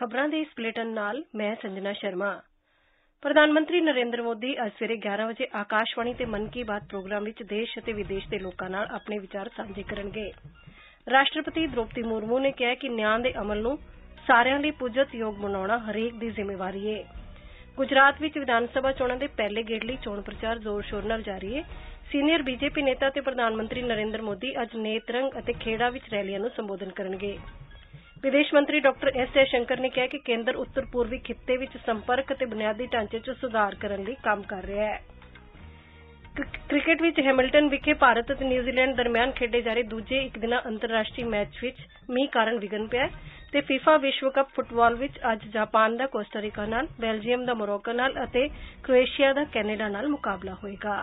ਖਬਰਾਂ ਦੇ ਇਸ ਬੁਲੇਟਿਨ ਨਾਲ ਮੈਂ ਸੰਜਨਾ ਸ਼ਰਮਾ। ਪ੍ਰਧਾਨ ਮੰਤਰੀ ਨਰੇਂਦਰ ਮੋਦੀ ਅੱਜ ਸਵੇਰੇ 11 ਵਜੇ ਆਕਾਸ਼ਵਾਣੀ ਤੇ ਮਨ ਕੀ ਬਾਤ ਪ੍ਰੋਗਰਾਮ ਵਿੱਚ ਦੇਸ਼ ਅਤੇ ਵਿਦੇਸ਼ ਦੇ ਲੋਕਾਂ ਨਾਲ ਆਪਣੇ ਵਿਚਾਰ ਸਾਂਝੇ ਕਰਨਗੇ। ਰਾਸ਼ਟਰਪਤੀ ਦ੍ਰੋਪਦੀ ਮੁਰਮੂ ਨੇ ਕਿਹਾ ਕਿ ਨਿਆਂ ਦੇ ਅਮਲ ਨੂੰ ਸਾਰਿਆਂ ਲਈ ਪੁੱਜਤ ਯੋਗ ਬਣਾਉਣਾ ਹਰੇਕ ਦੀ ਜ਼ਿੰਮੇਵਾਰੀ ਏ। ਗੁਜਰਾਤ ਵਿੱਚ ਵਿਧਾਨ ਸਭਾ ਚੋਣਾਂ ਦੇ ਪਹਿਲੇ ਗੇੜ ਲਈ ਚੋਣ ਪ੍ਰਚਾਰ ਜ਼ੋਰ-ਸ਼ੋਰ ਨਾਲ ਜਾਰੀ ਏ। ਸੀਨੀਅਰ ਬੀਜੇਪੀ ਨੇਤਾ ਤੇ ਪ੍ਰਧਾਨ ਮੰਤਰੀ ਨਰਿੰਦਰ ਮੋਦੀ ਅੱਜ ਨੇਤਰੰਗ ਅਤੇ ਖੇੜਾ ਵਿੱਚ ਰੈਲੀਆਂ ਨੂੰ ਸੰਬੋਧਨ ਕਰਨਗੇ। ਵਿਦੇਸ਼ ਮੰਤਰੀ ਡਾਕਟਰ ਐਸ ਜੈਸ਼ੰਕਰ ਨੇ ਕਿਹਾ ਕਿ ਕੇਂਦਰ ਉੱਤਰ ਪੂਰਬੀ ਖਿੱਤੇ ਵਿੱਚ ਸੰਪਰਕ ਅਤੇ ਬੁਨਿਆਦੀ ਢਾਂਚੇ 'ਚ ਸੁਧਾਰ ਕਰਨ ਲਈ ਕੰਮ ਕਰ ਰਿਹਾ ਹੈ। ਕ੍ਰਿਕਟ ਵਿੱਚ ਹੈਮਿਲਟਨ ਵਿਖੇ ਭਾਰਤ ਅਤੇ ਨਿਊਜ਼ੀਲੈਂਡ ਦਰਮਿਆਨ ਖੇਡੇ ਜਾ ਰਹੇ ਦੂਜੇ ਇੱਕ ਦਿਨਾ ਅੰਤਰਰਾਸ਼ਟਰੀ ਮੈਚ ਵਿੱਚ ਮੀਂਹ ਕਾਰਨ ਵਿਘਨ ਪਿਆ ਤੇ ਫੀਫਾ ਵਿਸ਼ਵ ਕੱਪ ਫੁੱਟਬਾਲ ਵਿੱਚ ਅੱਜ ਜਾਪਾਨ ਦਾ ਕੋਸਟਾਰੀਕਾ ਨਾਲ, ਬੈਲਜੀਅਮ ਦਾ ਮੋਰੋਕੋ ਨਾਲ ਅਤੇ ਕ੍ਰੋਏਸ਼ੀਆ ਦਾ ਕੈਨੇਡਾ ਨਾਲ ਮੁਕਾਬਲਾ ਹੋਏਗਾ।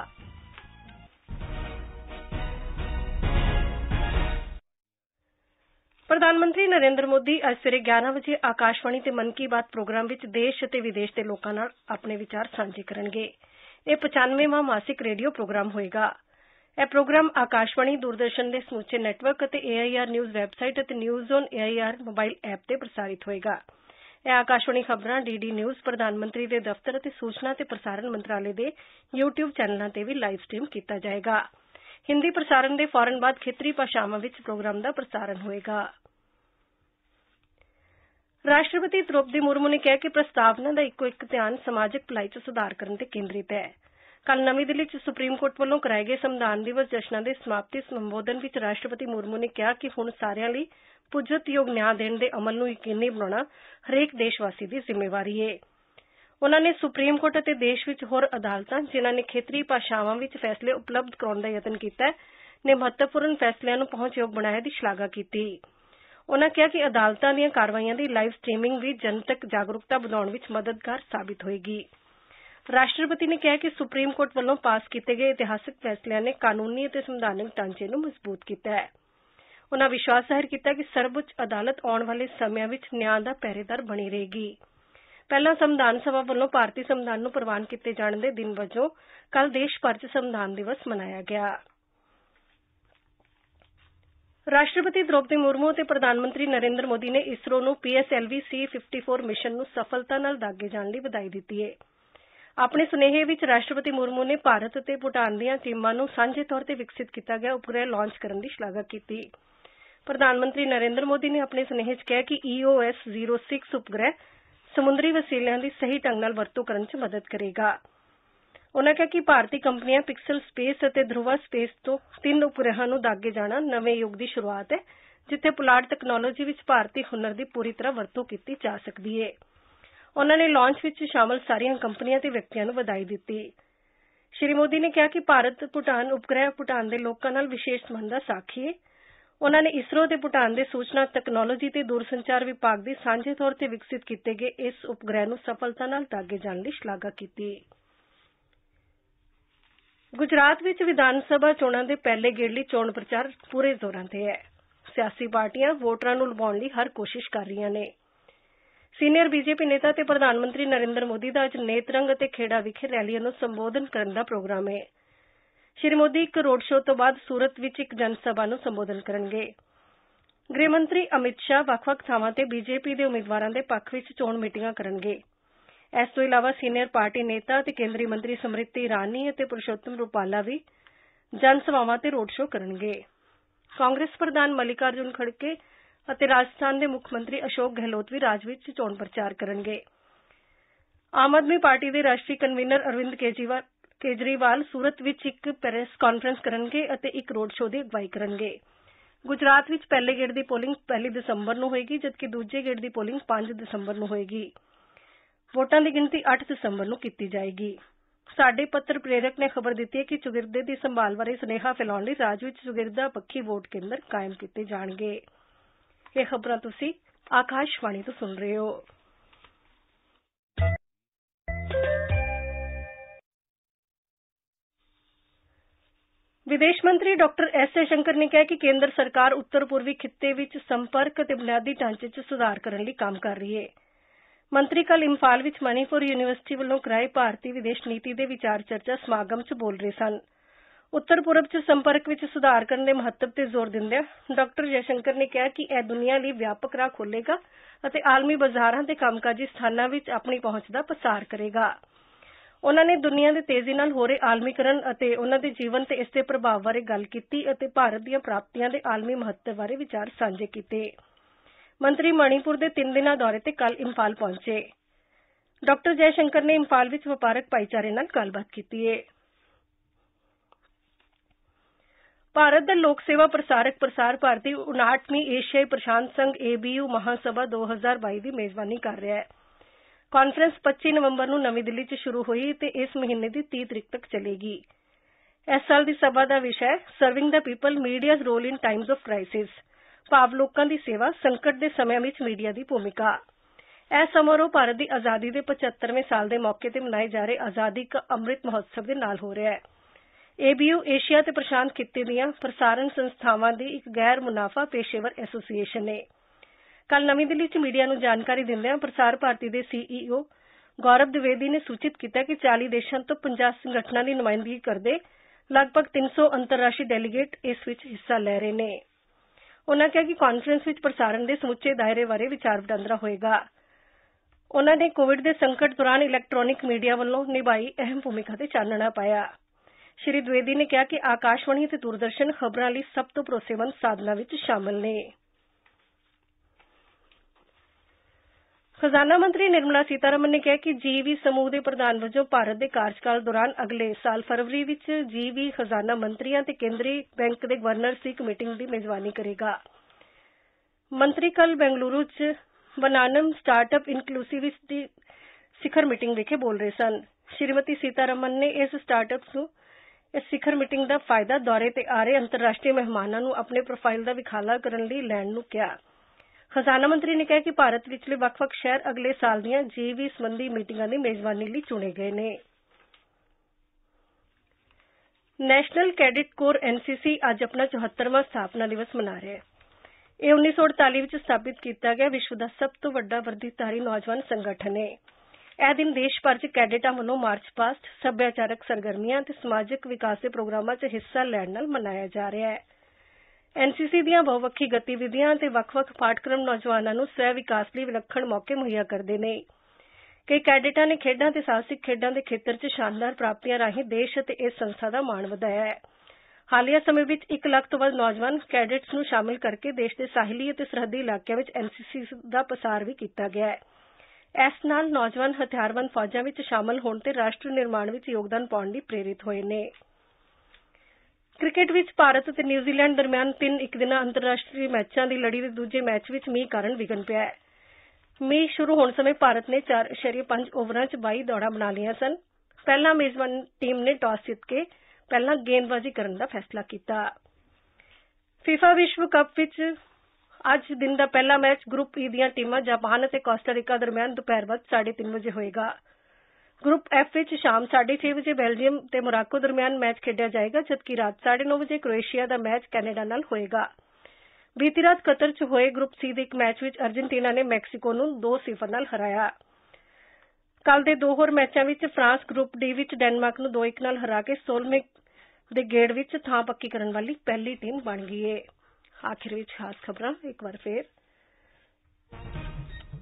ਪ੍ਰਧਾਨ ਮੰਤਰੀ ਨਰਿੰਦਰ ਮੋਦੀ ਅੱਜ ਸਵੇਰੇ 11 ਵਜੇ ਆਕਾਸ਼ਵਾਣੀ ਤੇ ਮਨ ਕੀ ਬਾਤ ਪ੍ਰੋਗਰਾਮ ਵਿੱਚ ਦੇਸ਼ ਅਤੇ ਵਿਦੇਸ਼ ਦੇ ਲੋਕਾਂ ਨਾਲ ਆਪਣੇ ਵਿਚਾਰ ਸਾਂਝੇ ਕਰਨਗੇ। ਇਹ 95ਵਾਂ ਮਾਸਿਕ ਰੇਡੀਓ ਪ੍ਰੋਗਰਾਮ ਹੋਏਗਾ। ਇਹ ਪ੍ਰੋਗਰਾਮ ਆਕਾਸ਼ਵਾਣੀ, ਦੂਰਦਰਸ਼ਨ ਦੇ ਸਮੁੱਚੇ ਨੈਟਵਰਕ ਅਤੇ ਏਆਈਆਰ ਨਿਊਜ਼ ਵੈਬਸਾਈਟ ਅਤੇ news on AIR mobile app ਤੇ ਪ੍ਰਸਾਰਿਤ ਹੋਏਗਾ। ਇਹ ਆਕਾਸ਼ਵਾਣੀ ਖਬਰਾਂ ਡੀਡੀ ਨਿਊਜ਼, ਪ੍ਰਧਾਨ ਮੰਤਰੀ ਦੇ ਦਫ਼ਤਰ ਅਤੇ ਸੂਚਨਾ ਤੇ ਪ੍ਰਸਾਰਣ ਮੰਤਰਾਲੇ ਦੇ YouTube ਚੈਨਲਾਂ ਤੇ ਵੀ ਲਾਈਵ ਸਟ੍ਰੀਮ ਕੀਤਾ ਜਾਏਗਾ। ਹਿੰਦੀ ਪ੍ਰਸਾਰਣ ਦੇ ਫੌਰਨ ਬਾਅਦ ਖੇਤਰੀ ਭਾਸ਼ਾਵਾਂ ਵਿੱਚ ਪ੍ਰੋਗਰਾਮ ਦਾ ਪ੍ਰਸਾਰਣ ਹੋਏਗਾ। ਰਾਸ਼ਟਰਪਤੀ ਦ੍ਰੋਪਦੀ ਮੁਰਮੂ ਨੇ ਕਿਹਾ ਕਿ ਪ੍ਰਸਤਾਵਨਾ ਦਾ ਇੱਕੋ ਇੱਕ ਧਿਆਨ ਸਮਾਜਿਕ ਭਲਾਈ 'ਚ ਸੁਧਾਰ ਕਰਨ ਤੇ ਕੇਂਦਰਿਤ ਹੈ। ਕੱਲ ਨਵੀਂ ਦਿੱਲੀ 'ਚ ਸੁਪਰੀਮ ਕੋਰਟ ਵੱਲੋਂ ਕਰਾਏ ਗਏ ਸੰਵਿਧਾਨ ਦਿਵਸ ਜਸ਼ਨਾਂ ਦੇ ਸਮਾਪਤੀ ਸੰਬੋਧਨ ਵਿੱਚ ਰਾਸ਼ਟਰਪਤੀ ਮੁਰਮੂ ਨੇ ਕਿਹਾ ਕਿ ਹੁਣ ਸਾਰਿਆਂ ਲਈ ਪੁੱਜਤਯੋਗ ਨਿਆਂ ਦੇਣ ਦੇ ਅਮਲ ਨੂੰ ਯਕੀਨੀ ਬਣਾਉਣਾ ਹਰੇਕ ਦੇਸ਼ਵਾਸੀ ਦੀ ਜ਼ਿੰਮੇਵਾਰੀ ਏ। ਉਨ੍ਹਾਂ ਨੇ ਸੁਪਰੀਮ ਕੋਰਟ ਅਤੇ ਦੇਸ਼ ਵਿੱਚ ਹੋਰ ਅਦਾਲਤਾਂ, ਜਿਨ੍ਹਾਂ ਨੇ ਖੇਤਰੀ ਭਾਸ਼ਾਵਾਂ ਵਿੱਚ ਫੈਸਲੇ ਉਪਲਬਧ ਕਰਾਉਣ ਦਾ ਯਤਨ ਕੀਤਾ, ਨੇ ਮਹੱਤਵਪੂਰਨ ਫੈਸਲਿਆਂ ਨੂੰ ਪਹੁੰਚਯੋਗ ਬਣਾਇਆ ਦੀ ਸ਼ਲਾਘਾ ਕੀਤੀ। ਉਨੂਾ ਕਿਹਾ ਕਿ ਅਦਾਲਤਾਂ ਦੀਆਂ ਕਾਰਵਾਈਆਂ ਦੀ ਲਾਈਵ ਸਟ੍ਰੀਮਿੰਗ ਵੀ ਜਨਤਕ ਜਾਗਰੂਕਤਾ ਵਧਾਉਣ ਵਿੱਚ ਮਦਦਗਾਰ ਸਾਬਿਤ ਹੋਏਗੀ। ਰਾਸ਼ਟਰਪਤੀ ਨੇ ਕਿਹਾ ਕਿ ਸੁਪਰੀਮ ਕੋਰਟ ਵੱਲੋਂ ਪਾਸ ਕੀਤੇ ਗਏ ਇਤਿਹਾਸਕ ਫੈਸਲਿਆਂ ਨੇ ਕਾਨੂੰਨੀ ਅਤੇ ਸੰਵਿਧਾਨਕ ਢਾਂਚੇ ਨੂੰ ਮਜ਼ਬੂਤ ਕੀਤਾ ਹੈ। ਉਨ੍ਹਾਂ ਵਿਸ਼ਵਾਸ ਜ਼ਾਹਿਰ ਕੀਤਾ ਕਿ ਸਰਵਉੱਚ ਅਦਾਲਤ ਆਉਣ ਵਾਲੇ ਸਮਿਆਂ ਵਿੱਚ ਨਿਆਂ ਦਾ ਪਹਿਰੇਦਾਰ ਬਣੀ ਰਹੇਗੀ। ਪਹਿਲਾਂ ਸੰਵਿਧਾਨ ਸਭਾ ਵੱਲੋਂ ਭਾਰਤੀ ਸੰਵਿਧਾਨ ਨੂੰ ਪ੍ਰਵਾਨ ਕੀਤੇ ਜਾਣ ਦੇ ਦਿਨ ਵਜੋਂ ਕੱਲ ਦੇਸ਼ ਭਰ 'ਚ ਸੰਵਿਧਾਨ ਦਿਵਸ ਮਨਾਇਆ ਗਿਆ। ਰਾਸ਼ਟਰਪਤੀ ਦ੍ਰੋਪਦੀ ਮੁਰਮੂ ਤੇ ਪ੍ਰਧਾਨ ਮੰਤਰੀ ਨਰੇਂਦਰ ਮੋਦੀ ਨੇ ਇਸਰੋ ਨੂੰ ਪੀਐਸਐਲਵੀ ਸੀ54 ਮਿਸ਼ਨ ਨੂੰ ਸਫਲਤਾ ਨਾਲ ਦਾਗੇ ਜਾਣ ਲਈ ਵਧਾਈ ਦਿੱਤੀ ਏ। ਆਪਣੇ ਸੁਨੇਹੇ ਵਿੱਚ ਰਾਸ਼ਟਰਪਤੀ ਮੁਰਮੂ ਨੇ ਭਾਰਤ ਅਤੇ ਭੂਟਾਨ ਦੀਆਂ ਟੀਮਾਂ ਨੂੰ ਸਾਂਝੇ ਤੌਰ ਤੇ ਵਿਕਸਿਤ ਕੀਤਾ ਗਿਆ ਉਪਗ੍ਰਹਿ ਲਾਂਚ ਕਰਨ ਦੀ ਸ਼ਲਾਘਾ ਕੀਤੀ। ਪ੍ਰਧਾਨ ਮੰਤਰੀ ਨਰੇਂਦਰ ਮੋਦੀ ਨੇ ਆਪਣੇ ਸੁਨੇਹੇ 'ਚ ਕਿਹਾ ਕਿ EOS 06 ਉਪਗ੍ਰਹਿ ਸਮੁੰਦਰੀ ਵਸੀਲਿਆਂ ਦੀ ਸਹੀ ਢੰਗ ਨਾਲ ਵਰਤੋਂ ਕਰਨ 'ਚ ਮਦਦ ਕਰੇਗਾ। ਉਨ੍ਹਾਂ ਕਿਹਾ ਕਿ ਭਾਰਤੀ ਕੰਪਨੀਆਂ ਪਿਕਸਲ ਸਪੇਸ ਅਤੇ ਧਰੁਵਾ ਸਪੇਸ ਤੋਂ ਤਿੰਨ ਉਪਗ੍ਰਹਿਾਂ ਨੂੰ ਦਾਗੇ ਜਾਣਾ ਨਵੇਂ ਯੁੱਗ ਦੀ ਸ਼ੁਰੂਆਤ ਹੈ, ਜਿੱਥੇ ਪੁਲਾੜ ਤਕਨਾਲੋਜੀ ਵਿੱਚ ਭਾਰਤੀ ਹੁਨਰ ਦੀ ਪੂਰੀ ਤਰ੍ਹਾਂ ਵਰਤੋਂ ਕੀਤੀ ਜਾ ਸਕਦੀ ਹੈ। ਉਨੂਾਂ ਨੇ ਲਾਂਚ ਵਿੱਚ ਸ਼ਾਮਲ ਸਾਰੀਆਂ ਕੰਪਨੀਆਂ ਤੇ ਵਿਅਕਤੀਆਂ ਨੂੰ ਵਧਾਈ ਦਿੱਤੀ। ਸ਼੍ਰੀ ਮੋਦੀ ਨੇ ਕਿਹਾ ਕਿ ਭਾਰਤ ਭੂਟਾਨ ਉਪਗ੍ਰਹਿ ਭੂਟਾਨ ਦੇ ਲੋਕਾਂ ਨਾਲ ਵਿਸ਼ੇਸ਼ ਸੰਬੰਧ ਦਾ ਸਾਖੀ ਹੈ। ਉਨੂਾਂ ਨੇ ਇਸਰੋ ਤੇ ਭੂਟਾਨ ਦੇ ਸੂਚਨਾ ਤਕਨਾਲੋਜੀ ਤੇ ਦੂਰਸੰਚਾਰ ਵਿਭਾਗ ਦੇ ਸਾਂਝੇ ਤੌਰ ਤੇ ਵਿਕਸਿਤ ਕੀਤੇ ਗਏ ਇਸ ਉਪਗ੍ਰਹਿ ਨੂੰ ਸਫਲਤਾ ਨਾਲ ਦਾਗੇ ਜਾਣ ਦੀ ਸ਼ਲਾਘਾ ਕੀਤੀ। ਗੁਜਰਾਤ ਵਿੱਚ ਵਿਧਾਨ ਸਭਾ ਚੋਣਾਂ ਦੇ ਪਹਿਲੇ ਗੇੜ ਲਈ ਚੋਣ ਪ੍ਰਚਾਰ ਪੂਰੇ ਜ਼ੋਰਾਂ ਤੇ ਹੈ। ਸਿਆਸੀ ਪਾਰਟੀਆਂ ਵੋਟਰਾਂ ਨੂੰ ਲੁਭਾਉਣ ਲਈ ਹਰ ਕੋਸ਼ਿਸ਼ ਕਰ ਰਹੀਆਂ ਨੇ। ਸੀਨੀਅਰ ਬੀਜੇਪੀ ਨੇਤਾ ਤੇ ਪ੍ਰਧਾਨ ਮੰਤਰੀ ਨਰਿੰਦਰ ਮੋਦੀ ਦਾ ਅੱਜ ਨੇਤਰੰਗ ਅਤੇ ਖੇੜਾ ਵਿਖੇ ਰੈਲੀਆਂ ਨੂੰ ਸੰਬੋਧਨ ਕਰਨ ਦਾ ਪ੍ਰੋਗਰਾਮ ਹੈ। ਸ਼੍ਰੀ ਮੋਦੀ ਇੱਕ ਰੋਡ ਸ਼ੋਅ ਤੋਂ ਬਾਅਦ ਸੂਰਤ ਵਿੱਚ ਇੱਕ ਜਨ ਸਭਾ ਨੂੰ ਸੰਬੋਧਨ ਕਰਨਗੇ। ਗ੍ਰਹਿ ਮੰਤਰੀ ਅਮਿਤ ਸ਼ਾਹ ਵੱਖ-ਵੱਖ ਥਾਵਾਂ ਤੇ ਬੀਜੇਪੀ ਦੇ ਉਮੀਦਵਾਰਾਂ ਦੇ ਪੱਖ ਵਿੱਚ ਚੋਣ ਮੀਟਿੰਗਾਂ ਕਰਨਗੇ। ਇਸ ਤੋਂ ਇਲਾਵਾ ਸੀਨੀਅਰ ਪਾਰਟੀ ਨੇਤਾ ਅਤੇ ਕੇਂਦਰੀ ਮੰਤਰੀ ਸਮ੍ਰਿਤੀ ਇਰਾਨੀ ਅਤੇ ਪੁਰਸ਼ੋਤਮ ਰੁਪਾਲਾ ਵੀ ਜਨ ਸਭਾਵਾਂ ਤੇ ਰੋਡ ਸ਼ੋਅ ਕਰਨਗੇ। ਕਾਂਗਰਸ ਪ੍ਰਧਾਨ ਮਲਿਕਾਰਜੁਨ ਖੜਕੇ ਅਤੇ ਰਾਜਸਥਾਨ ਦੇ ਮੁੱਖ ਮੰਤਰੀ ਅਸ਼ੋਕ ਗਹਿਲੋਤ ਵੀ ਰਾਜ ਵਿੱਚ ਚੋਣ ਪ੍ਰਚਾਰ ਕਰਨਗੇ। ਆਮ ਆਦਮੀ ਪਾਰਟੀ ਦੇ ਰਾਸ਼ਟਰੀ ਕਨਵੀਨਰ ਅਰਵਿੰਦ ਕੇਜਰੀਵਾਲ ਕੇਜਰੀਵਾਲ ਸੂਰਤ ਵਿੱਚ ਇੱਕ ਪ੍ਰੈਸ ਕਾਨਫਰੰਸ ਕਰਨਗੇ ਅਤੇ ਇੱਕ ਰੋਡ ਸ਼ੋਅ ਦੀ ਅਗਵਾਈ ਕਰਨਗੇ। ਗੁਜਰਾਤ ਵਿੱਚ ਪਹਿਲੇ ਗੇੜ ਦੀ ਪੋਲਿੰਗ ਪਹਿਲੀ ਦਸੰਬਰ ਨੂੰ ਹੋਏਗੀ, ਜਦਕਿ ਦੂਜੇ ਗੇੜ ਦੀ ਪੋਲਿੰਗ 5 ਦਸੰਬਰ ਨੂੰ ਹੋਏਗੀ। ਵੋਟਾਂ ਦੀ ਗਿਣਤੀ 8 ਦਸੰਬਰ ਨੂੰ ਕੀਤੀ ਜਾਏਗੀ। ਸਾਡੇ ਪੱਤਰ ਪ੍ਰੇਰਕ ਨੇ ਖਬਰ ਦਿੱਤੀ ਹੈ ਕਿ ਚੁਗਿਰਦੇ ਦੀ ਸੰਭਾਲ ਬਾਰੇ ਸੁਨੇਹਾ ਫੈਲਾਉਣ ਲਈ ਰਾਜ ਵਿੱਚ ਚੁਗਿਰਦਾ ਪੱਖੀ ਵੋਟ ਕੇਂਦਰ ਕਾਇਮ ਕੀਤੇ ਜਾਣਗੇ। ਇਹ ਖਬਰਾਂ ਤੁਸੀਂ ਆਕਾਸ਼ਵਾਣੀ ਤੋਂ ਸੁਣ ਰਹੇ ਹੋ। ਵਿਦੇਸ਼ ਮੰਤਰੀ ਡਾਕਟਰ ਐਸ ਜੈਸ਼ੰਕਰ ਨੇ ਕਿਹਾ ਕਿ ਕੇਂਦਰ ਸਰਕਾਰ ਉੱਤਰ ਪੂਰਬੀ ਖਿੱਤੇ ਵਿੱਚ ਸੰਪਰਕ ਅਤੇ ਬੁਨਿਆਦੀ ਢਾਂਚੇ 'ਚ ਸੁਧਾਰ ਕਰਨ ਲਈ ਕੰਮ ਕਰ ਰਹੀ ਹੈ ਮੰਤਰੀ ਕੱਲ ਇੰਫਾਲ ਵਿੱਚ ਮਨੀਪੁਰ ਯੂਨੀਵਰਸਿਟੀ ਵੱਲੋਂ ਕਰਾਏ ਭਾਰਤੀ ਵਿਦੇਸ਼ ਨੀਤੀ ਦੇ ਵਿਚਾਰ ਚਰਚਾ ਸਮਾਗਮ 'ਚ ਬੋਲ ਰਹੇ ਸਨ। ਉੱਤਰ ਪੂਰਬ 'ਚ ਸੰਪਰਕ ਵਿੱਚ ਸੁਧਾਰ ਕਰਨ ਦੇ ਮਹੱਤਵ ਤੇ ਜ਼ੋਰ ਦਿੰਦਿਆਂ ਡਾਕਟਰ ਜੈਸ਼ੰਕਰ ਨੇ ਕਿਹਾ ਕਿ ਇਹ ਦੁਨੀਆ ਲਈ ਵਿਆਪਕ ਰਾਹ ਖੋਲੇਗਾ ਅਤੇ ਆਲਮੀ ਬਾਜ਼ਾਰਾਂ ਤੇ ਕੰਮਕਾਜੀ ਸਥਾਨਾਂ ਵਿੱਚ ਆਪਣੀ ਪਹੁੰਚ ਦਾ ਪਸਾਰ ਕਰੇਗਾ। ਉਨ੍ਹਾਂ ਨੇ ਦੁਨੀਆ ਦੇ ਤੇਜ਼ੀ ਨਾਲ ਹੋ ਰਹੇ ਆਲਮੀਕਰਨ ਅਤੇ ਉਨ੍ਹਾਂ ਦੇ ਜੀਵਨ ਤੇ ਇਸ ਦੇ ਪ੍ਰਭਾਵ ਬਾਰੇ ਗੱਲ ਕੀਤੀ ਅਤੇ ਭਾਰਤ ਦੀਆਂ ਪ੍ਰਾਪਤੀਆਂ ਦੇ ਆਲਮੀ ਮਹੱਤਵ ਬਾਰੇ ਵਿਚਾਰ ਸਾਂਝੇ ਕੀਤੇ। ਮੰਤਰੀ ਮਣੀਪੁਰ ਦੇ 3 ਦਿਨਾਂ ਦੌਰੇ ਤੇ ਕੱਲ ਇੰਫਾਲ ਪਹੁੰਚੇ। ਡਾਕਟਰ ਜੈਸ਼ੰਕਰ ਨੇ ਇੰਫਾਲ ਵਿੱਚ ਵਪਾਰਕ ਭਾਈਚਾਰੇ ਨਾਲ ਗੱਲਬਾਤ ਕੀਤੀ ਹੈ ਭਾਰਤ ਦਾ ਲੋਕ ਸੇਵਾ ਪ੍ਰਸਾਰਕ ਪ੍ਰਸਾਰ ਭਾਰਤੀ 59ਵੀਂ ਏਸ਼ੀਆਈ ਪ੍ਰਸ਼ਾਂਤ ਸੰਘ ਏਬੀਯੂ ਮਹਾਸਭਾ 2022 ਦੀ ਮੇਜ਼ਬਾਨੀ ਕਰ ਰਿਹਾ ਹੈ। ਕਾਨਫਰੰਸ 25 ਨਵੰਬਰ ਨੂੰ ਨਵੀਂ ਦਿੱਲੀ 'ਚ ਸ਼ੁਰੂ ਹੋਈ ਤੇ ਇਸ ਮਹੀਨੇ ਦੀ 30 ਤਰੀਕ ਤੱਕ ਚੱਲੇਗੀ। ਇਸ ਸਾਲ ਦੀ ਸਭਾ ਦਾ ਵਿਸ਼ਾ ਹੈ serving the people media's role in times of crisis. ਭਾਵ ਲੋਕਾਂ ਦੀ ਸੇਵਾ ਸੰਕਟ ਦੇ ਸਮਿਆਂ ਵਿੱਚ ਮੀਡੀਆ ਦੀ ਭੂਮਿਕਾ। ਇਹ ਸਮਾਰੋਹ ਭਾਰਤ ਦੀ ਆਜ਼ਾਦੀ ਦੇ 75ਵੇਂ ਸਾਲ ਦੇ ਮੌਕੇ ਤੇ ਮਨਾਏ ਜਾ ਰਹੇ ਆਜ਼ਾਦੀ ਕਾ ਅੰਮ੍ਰਿਤ ਮਹੋਤਸਵ ਦੇ ਨਾਲ ਹੋ ਰਿਹਾ ਹੈ। ਏਬੀਯੂ ਏਸ਼ੀਆ ਤੇ ਪ੍ਰਸ਼ਾਂਤ ਖਿੱਤੇ ਦੀਆਂ ਪ੍ਰਸਾਰਣ ਸੰਸਥਾਵਾਂ ਦੀ ਇੱਕ ਗੈਰ ਮੁਨਾਫਾ ਪੇਸ਼ੇਵਰ ਐਸੋਸੀਏਸ਼ਨ ਹੈ ਕੱਲ ਨਵੀਂ ਦਿੱਲੀ 'ਚ ਮੀਡੀਆ ਨੂੰ ਜਾਣਕਾਰੀ ਦਿੰਦਿਆਂ ਪ੍ਰਸਾਰ ਭਾਰਤੀ ਦੇ ਸੀਈਓ ਗੌਰਵ ਦਿਵੇਦੀ ਨੇ ਸੂਚਿਤ ਕੀਤਾ ਕਿ 40 ਦੇਸ਼ਾਂ ਤੋਂ 50 ਸੰਗਠਨਾਂ ਦੀ ਨੁਮਾਇੰਦਗੀ ਕਰਦੇ ਲਗਭਗ 300 ਅੰਤਰਰਾਸ਼ਟਰੀ ਡੈਲੀਗੇਟ ਇਸ ਵਿੱਚ ਹਿੱਸਾ ਲੈ ਰਹੇ ਨੇ। ਉਨੂਾ ਕਿਹਾ ਕਿ ਕਾਨਫਰੰਸ ਵਿਚ ਪ੍ਰਸਾਰਣ ਦੇ ਸਮੁੱਚੇ ਦਾਇਰੇ ਬਾਰੇ ਵਿਚਾਰ ਵਟਾਂਦਰਾ ਹੋਵੇਗਾ ਉਨ੍ਹਾਂ ਨੇ ਕੋਵਿਡ ਦੇ ਸੰਕਟ ਦੌਰਾਨ ਇਲੈਕਟ੍ਰੋਨਿਕ ਮੀਡੀਆ ਵੱਲੋਂ ਨਿਭਾਈ ਅਹਿਮ ਭੂਮਿਕਾ ਤੇ ਚਾਨਣਾ ਪਾਇਆ। ਸ਼੍ਰੀ ਦਵੇਦੀ ਨੇ ਕਿਹਾ ਕਿ ਆਕਾਸ਼ਵਾਣੀ ਅਤੇ ਦੂਰਦਰਸ਼ਨ ਖਬਰਾਂ ਲਈ ਸਭ ਤੋਂ ਭਰੋਸੇਮੰਦ ਸਾਧਨਾਂ ਵਿਚ ਸ਼ਾਮਲ ਨੇ। ਖਜ਼ਾਨਾ ਮੰਤਰੀ ਨਿਰਮਲਾ ਸੀਤਾਰਮਨ ਨੇ ਕਿਹਾ ਕਿ ਜੀਵੀ ਸਮੂਹ ਦੇ ਪ੍ਰਧਾਨ ਵਜੋਂ ਭਾਰਤ ਦੇ ਕਾਰਜਕਾਲ ਦੌਰਾਨ ਅਗਲੇ ਸਾਲ ਫਰਵਰੀ ਵਿੱਚ ਜੀਵੀ ਖਜ਼ਾਨਾ ਮੰਤਰੀਆਂ ਤੇ ਕੇਂਦਰੀ ਬੈਂਕ ਦੇ ਗਵਰਨਰਸ ਦੀ ਇੱਕ ਮੀਟਿੰਗ ਦੀ ਮੇਜ਼ਬਾਨੀ ਕਰੇਗਾ। ਮੰਤਰੀ ਕੱਲ ਬੈਂਗਲੁਰੂ 'ਚ ਬਨਾਨਮ ਸਟਾਰਟਅਪ ਇਨਕਲੂਸਿਵਿਟੀ ਸਿਖਰ ਮੀਟਿੰਗ ਵਿਖੇ ਬੋਲ ਰਹੇ ਸਨ। ਸ਼੍ਰੀਮਤੀ ਸੀਤਾਰਮਨ ਨੇ ਇਸ ਸਟਾਰਟਅਪਸ ਨੂੰ ਇਸ ਸਿਖਰ ਮੀਟਿੰਗ ਦਾ ਫਾਇਦਾ, ਦੌਰੇ ਤੇ ਆ ਰਹੇ ਅੰਤਰਰਾਸ਼ਟਰੀ ਮਹਿਮਾਨਾਂ ਨੂੰ ਆਪਣੇ ਪ੍ਰੋਫਾਈਲ ਦਾ ਵਿਖਾਲਾ ਕਰਨ ਲਈ ਲੈਣ ਨੂੰ ਕਿਹਾ। ਖਜ਼ਾਨਾ ਮੰਤਰੀ ਨੇ ਕਿਹਾ ਕਿ ਭਾਰਤ ਵਿਚਲੇ ਵੱਖ-ਵੱਖ ਸ਼ਹਿਰ ਅਗਲੇ ਸਾਲ ਦੀਆਂ ਜੀਵੀ ਸੰਬੰਧੀ ਮੀਟਿੰਗਾਂ ਦੀ ਮੇਜ਼ਬਾਨੀ ਲਈ ਚੁਣੇ ਗਏ ਨੇ। ਨੈਸ਼ਨਲ ਕੈਡਿਟ ਕੋਰ ਐਨਸੀਸੀ ਅੱਜ ਆਪਣਾ 74ਵਾਂ ਸਥਾਪਨਾ ਦਿਵਸ ਮਨਾ ਰਿਹਾ ਹੈ। ਇਹ 1948 ਵਿੱਚ ਸਥਾਪਿਤ ਕੀਤਾ ਗਿਆ ਵਿਸ਼ਵ ਦਾ ਸਭ ਤੋਂ ਵੱਡਾ ਵਰਦੀਧਾਰੀ ਨੌਜਵਾਨ ਸੰਗਠਨ ਹੈ। ਇਹ ਦਿਨ ਦੇਸ਼ ਭਰ 'ਚ ਕੈਡਿਟਾਂ ਵੱਲੋਂ ਮਾਰਚ ਪਾਸਟ, ਸੱਭਿਆਚਾਰਕ ਸਰਗਰਮੀਆਂ ਤੇ ਸਮਾਜਿਕ ਵਿਕਾਸ ਦੇ ਪ੍ਰੋਗਰਾਮਾਂ 'ਚ ਹਿੱਸਾ ਲੈਣ ਨਾਲ ਮਨਾਇਆ ਜਾ ਰਿਹਾ ਹੈ। ਐਨਸੀਸੀ ਦੀਆਂ ਬਹੁਪੱਖੀ ਗਤੀਵਿਧੀਆਂ ਤੇ ਵੱਖ-ਵੱਖ ਪਾਠਕ੍ਰਮ ਨੌਜਵਾਨਾਂ ਨੂੰ ਸਵੈ ਵਿਕਾਸ ਲਈ ਵਿਲੱਖਣ ਮੌਕੇ ਮੁਹੱਈਆ ਕਰਦੇ ਨੇ। ਕਈ ਕੈਡਿਟਾਂ ਨੇ ਖੇਡਾਂ ਤੇ ਸਾਹਸਿਕ ਖੇਡਾਂ ਦੇ ਖੇਤਰ 'ਚ ਸ਼ਾਨਦਾਰ ਪ੍ਰਾਪਤੀਆਂ ਰਾਹੀਂ ਦੇਸ਼ ਅਤੇ ਇਸ ਸੰਸਥਾ ਦਾ ਮਾਣ ਵਧਾਇਆ ਹੈ। ਹਾਲੀਆ ਸਮੇਂ ਵਿੱਚ 1 ਲੱਖ ਤੋਂ ਵੱਧ ਨੌਜਵਾਨ ਕੈਡਿਟਸ ਨੂੰ ਸ਼ਾਮਲ ਕਰਕੇ ਦੇਸ਼ ਦੇ ਸਾਹਿਲੀ ਅਤੇ ਸਰਹੱਦੀ ਇਲਾਕਿਆਂ ਵਿੱਚ ਐਨਸੀਸੀ ਦਾ ਪਸਾਰ ਵੀ ਕੀਤਾ ਗਿਆ ਹੈ। ਇਸ ਨਾਲ ਨੌਜਵਾਨ ਹਥਿਆਰਬੰਦ ਫੌਜਾਂ ਵਿੱਚ ਸ਼ਾਮਲ ਹੋਣ ਤੇ ਰਾਸ਼ਟਰ ਨਿਰਮਾਣ ਵਿੱਚ ਯੋਗਦਾਨ ਪਾਉਣ ਲਈ ਪ੍ਰੇਰਿਤ ਹੋਏ ਨੇ। ਕ੍ਰਿਕਟ ਵਿੱਚ ਭਾਰਤ ਅਤੇ ਨਿਊਜ਼ੀਲੈਂਡ ਦਰਮਿਆਨ ਤਿੰਨ ਇੱਕ ਦਿਨਾ ਅੰਤਰਰਾਸ਼ਟਰੀ ਮੈਚਾਂ ਦੀ ਲੜੀ ਦੇ ਦੂਜੇ ਮੈਚ ਵਿੱਚ ਮੀਂਹ ਕਾਰਨ ਵਿਘਨ ਪਿਆ ਹੈ। ਮੀਂਹ ਸ਼ੁਰੂ ਹੋਣ ਸਮੇਂ ਭਾਰਤ ਨੇ 4.5 ਓਵਰਾਂ 'ਚ 22 ਦੌੜਾਂ ਬਣਾ ਲਈਆਂ ਸਨ। ਪਹਿਲਾਂ ਮੇਜ਼ਬਾਨ ਟੀਮ ਨੇ ਟਾਸ ਜਿੱਤ ਕੇ ਪਹਿਲਾਂ ਗੇਂਦਬਾਜ਼ੀ ਕਰਨ ਦਾ ਫੈਸਲਾ ਕੀਤਾ। ਫੀਫਾ ਵਿਸ਼ਵ ਕੱਪ ਵਿੱਚ ਅੱਜ ਦਿਨ ਦਾ ਪਹਿਲਾ ਮੈਚ ਗਰੁੱਪ ਈ ਦੀਆਂ ਟੀਮਾਂ ਜਾਪਾਨ ਅਤੇ ਕੋਸਟਾਰੀਕਾ ਦਰਮਿਆਨ ਦੁਪਹਿਰ ਬਾਅਦ 3:30 ਵਜੇ ਹੋਏਗਾ। ਗਰੁੱਪ ਐਫ ਵਿੱਚ ਸ਼ਾਮ 6:30 ਵਜੇ ਬੈਲਜੀਅਮ ਤੇ ਮੋਰਾਕੋ ਦਰਮਿਆਨ ਮੈਚ ਖੇਡਿਆ ਜਾਏਗਾ, ਜਦਕਿ ਰਾਤ 9:30 ਵਜੇ ਕ੍ਰੋਏਸ਼ੀਆ ਦਾ ਮੈਚ ਕੈਨੇਡਾ ਨਾਲ ਹੋਏਗਾ। ਬੀਤੀ ਰਾਤ ਕਤਰ 'ਚ ਹੋਏ ਗਰੁੱਪ ਸੀ ਦੇ ਇੱਕ ਮੈਚ ਵਿੱਚ ਅਰਜਨਟੀਨਾ ਨੇ ਮੈਕਸੀਕੋ ਨੂੰ 2-0 ਨਾਲ ਹਰਾਇਆ। ਕੱਲ ਦੇ ਦੋ ਹੋਰ ਮੈਚਾਂ ਵਿੱਚ ਫਰਾਂਸ ਗਰੁੱਪ ਡੀ ਵਿੱਚ ਡੈਨਮਾਰਕ ਨੂੰ 2-1 ਨਾਲ ਹਰਾ ਕੇ ਸੋਲਮੇ ਦੇ ਗੇੜ ਵਿੱਚ ਥਾਂ ਪੱਕੀ ਕਰਨ ਵਾਲੀ ਪਹਿਲੀ ਟੀਮ ਬਣ ਗਈ ਹੈ ਆਖਿਰ ਵਿੱਚ ਖਾਸ ਖਬਰਾਂ, ਇੱਕ ਵਾਰ ਫੇਰ।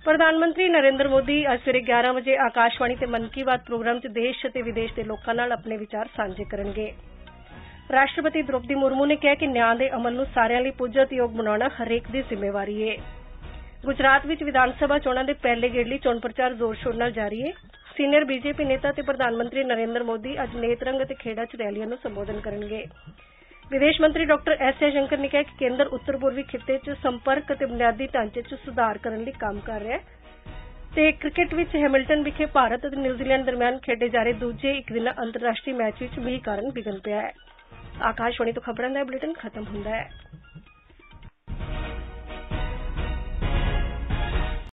ਪ੍ਰਧਾਨ ਮੰਤਰੀ ਨਰਿੰਦਰ ਮੋਦੀ ਅੱਜ ਸਵੇਰੇ 11 ਵਜੇ ਆਕਾਸ਼ਵਾਣੀ ਤੇ ਮਨ ਕੀ ਬਾਤ ਪ੍ਰੋਗਰਾਮ 'ਚ ਦੇਸ਼ ਅਤੇ ਵਿਦੇਸ਼ ਦੇ ਲੋਕਾਂ ਨਾਲ ਆਪਣੇ ਵਿਚਾਰ ਸਾਂਝੇ ਕਰਨਗੇ। ਰਾਸ਼ਟਰਪਤੀ ਦ੍ਰੋਪਦੀ ਮੁਰਮੂ ਨੇ ਕਿਹਾ ਕਿ ਨਿਆਂ ਦੇ ਅਮਲ ਨੂੰ ਸਾਰਿਆਂ ਲਈ ਪੁੱਜਤਯੋਗ ਬਣਾਉਣਾ ਹਰੇਕ ਦੀ ਜ਼ਿੰਮੇਵਾਰੀ ਏ। ਗੁਜਰਾਤ ਵਿੱਚ ਵਿਧਾਨ ਸਭਾ ਚੋਣਾਂ ਦੇ ਪਹਿਲੇ ਗੇੜ ਲਈ ਚੋਣ ਪ੍ਰਚਾਰ ਜ਼ੋਰ-ਸ਼ੋਰ ਨਾਲ ਜਾਰੀ ਏ। ਸੀਨੀਅਰ ਬੀਜੇਪੀ ਨੇਤਾ ਤੇ ਪ੍ਰਧਾਨ ਮੰਤਰੀ ਨਰਿੰਦਰ ਮੋਦੀ ਅੱਜ ਨੇਤਰੰਗ ਅਤੇ ਖੇੜਾ 'ਚ ਰੈਲੀਆਂ ਨੂੰ ਸੰਬੋਧਨ ਕਰਨਗੇ। ਵਿਦੇਸ਼ ਮੰਤਰੀ ਡਾਕਟਰ ਐਸ ਜੈਸ਼ੰਕਰ ਨੇ ਕਿਹਾ ਕਿ ਕੇਂਦਰ ਉੱਤਰ ਪੂਰਬੀ ਖਿੱਤੇ 'ਚ ਸੰਪਰਕ ਅਤੇ ਬੁਨਿਆਦੀ ਢਾਂਚੇ 'ਚ ਸੁਧਾਰ ਕਰਨ ਲਈ ਕੰਮ ਕਰ ਰਿਹਾ ਹੈ। ਤੇ ਕ੍ਰਿਕਟ ਵਿੱਚ ਹੈਮਿਲਟਨ ਵਿਖੇ ਭਾਰਤ ਅਤੇ ਨਿਊਜ਼ੀਲੈਂਡ ਦਰਮਿਆਨ ਖੇਡੇ ਜਾ ਰਹੇ ਦੂਜੇ ਇੱਕ ਦਿਨਾ ਅੰਤਰਰਾਸ਼ਟਰੀ ਮੈਚ ਵਿੱਚ ਮੀਂਹ ਕਾਰਨ ਵਿਗਨ ਪਿਆ ਹੈ। ਆਕਾਸ਼ਵਾਣੀ ਤੋਂ ਖਬਰਾਂ ਦਾ ਬੁਲੇਟਿਨ ਖਤਮ ਹੁੰਦਾ ਹੈ।